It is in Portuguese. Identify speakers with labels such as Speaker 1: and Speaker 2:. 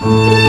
Speaker 1: Música